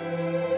Música